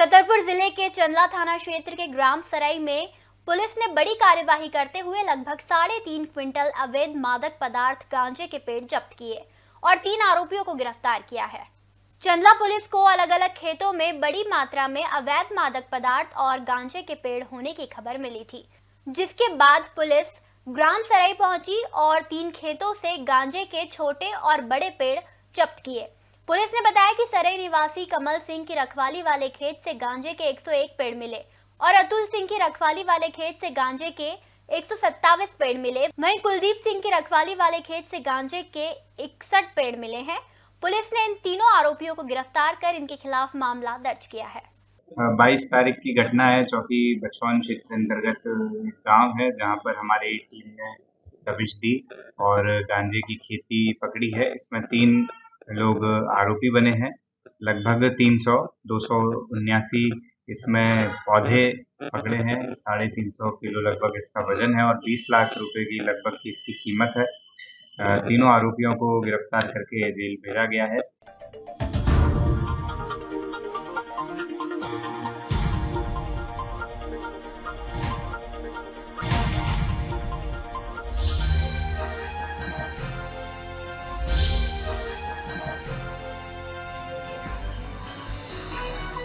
छतरपुर ज़िले के चंदला थाना क्षेत्र के ग्राम सराई में पुलिस ने बड़ी कार्यवाही करते हुए लगभग साढ़े तीन क्विंटल अवैध मादक पदार्थ गांजे के पेड़ जब्त किए और तीन आरोपियों को गिरफ़्तार किया है। चंदला पुलिस को अलग अलग खेतों में बड़ी मात्रा में अवैध मादक पदार्थ और गांजे के पेड़ होने की खबर मिली थी, जिसके बाद पुलिस ग्राम सराई पहुँची और तीन खेतों से गांजे के छोटे और बड़े पेड़ जब्त किए। पुलिस ने बताया कि सराई निवासी कमल सिंह की रखवाली वाले खेत से गांजे के 101 पेड़ मिले और अतुल सिंह की रखवाली वाले खेत से गांजे के एक पेड़ मिले। वहीं कुलदीप सिंह की रखवाली वाले खेत से गांजे के इकसठ पेड़ मिले हैं। पुलिस ने इन तीनों आरोपियों को गिरफ़्तार कर इनके खिलाफ मामला दर्ज किया है। बाईस तारीख की घटना है चौकी बचपन क्षेत्र अंतर्गत गाँव है, जहाँ पर हमारी टीम ने दबिश दी और गांजे की खेती पकड़ी है। इसमें तीन लोग आरोपी बने हैं। लगभग 300 दो सौ उन्यासी इसमें पौधे पकड़े हैं। साढ़े तीन सौ किलो लगभग इसका वज़न है और 20 लाख रुपए की लगभग इसकी कीमत है। तीनों आरोपियों को गिरफ़्तार करके जेल भेजा गया है।